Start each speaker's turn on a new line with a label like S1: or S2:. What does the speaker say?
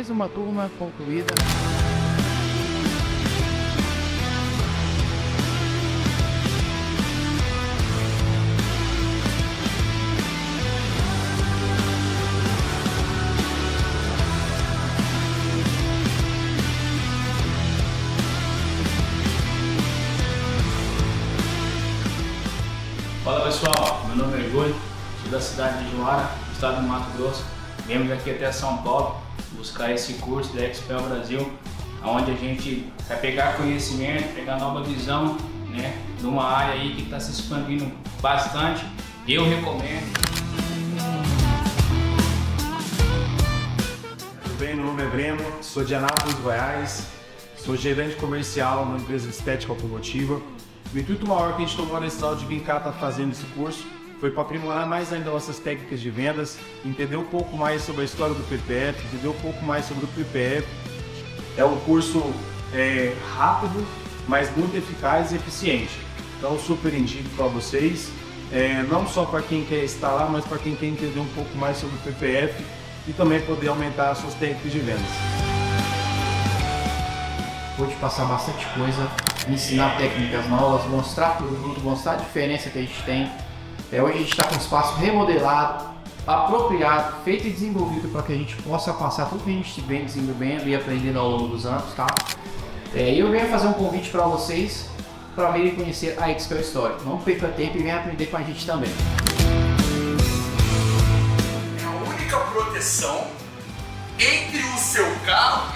S1: Mais uma turma concluída.
S2: Fala pessoal, meu nome é Júlio, sou da cidade de Juara, estado do Mato Grosso. Viemos aqui até São Paulo buscar esse curso da Expel Brasil, onde a gente vai pegar conhecimento, pegar nova visão né, de uma área aí que está se expandindo bastante. Eu recomendo.
S3: Tudo bem? Meu nome é Breno, sou de Anápolis, Goiás, sou gerente comercial numa empresa de estética automotiva. O intuito maior que a gente tomou na decisão de vir cá tá fazendo esse curso foi para aprimorar mais ainda nossas técnicas de vendas, entender um pouco mais sobre a história do PPF, entender um pouco mais sobre o PPF. É um curso é, rápido, mas muito eficaz e eficiente. Então, super indico para vocês, é, não só para quem quer instalar, mas para quem quer entender um pouco mais sobre o PPF e também poder aumentar as suas técnicas de vendas.
S1: Vou te passar bastante coisa ensinar técnicas novas, mostrar produto, mostrar a diferença que a gente tem. É, hoje a gente está com um espaço remodelado, apropriado, feito e desenvolvido para que a gente possa passar tudo que a gente vem desenvolvendo e aprendendo ao longo dos anos, tá? É, eu venho fazer um convite para vocês para virem conhecer a Expel Story. Não perca tempo e venha aprender com a gente também.
S4: A única proteção entre o seu carro